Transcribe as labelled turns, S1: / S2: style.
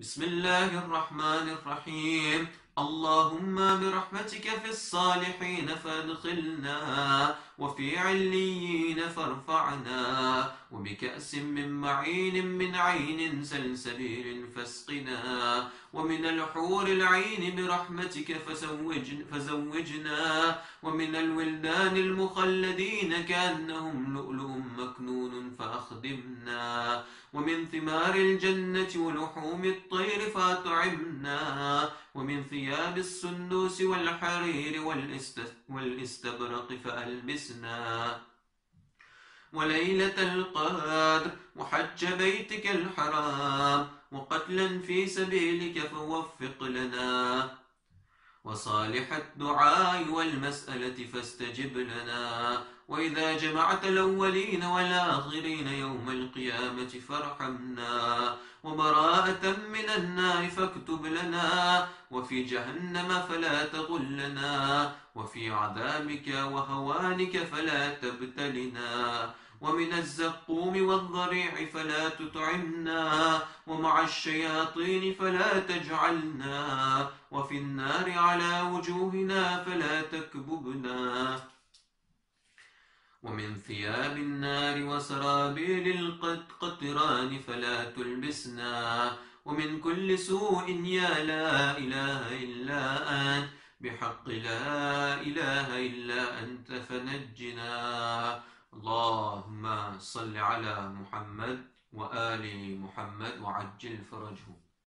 S1: بسم الله الرحمن الرحيم. اللهم برحمتك في الصالحين فادخلنا وفي عليين فارفعنا وبكأس من معين من عين سلسبيل فاسقنا ومن الحور العين برحمتك فزوجنا, فزوجنا ومن الولدان المخلدين كأنهم لؤلؤ مكنون. ومن ثمار الجنة ولحوم الطير فأطعمنا ومن ثياب السندوس والحرير والاستبرق فألبسنا. وليلة القدر وحج بيتك الحرام وقتلا في سبيلك فوفق لنا. وصالح الدعاء والمسألة فاستجب لنا. وإذا جمعت الأولين والآخرين يوم القيامة فارحمنا. وبراءة من النار فاكتب لنا. وفي جهنم فلا تغلنا. وفي عذابك وهوانك فلا تبتلنا. ومن الزقوم والضريع فلا تطعمنا ومع الشياطين فلا تجعلنا وفي النار على وجوهنا فلا تكببنا. ومن ثياب النار وسرابيل القطران فلا تلبسنا ومن كل سوء يا لا إله إلا أنت بحق لا إله إلا أنت فنجنا. اللهم صل على محمد وآل محمد وعجل فرجه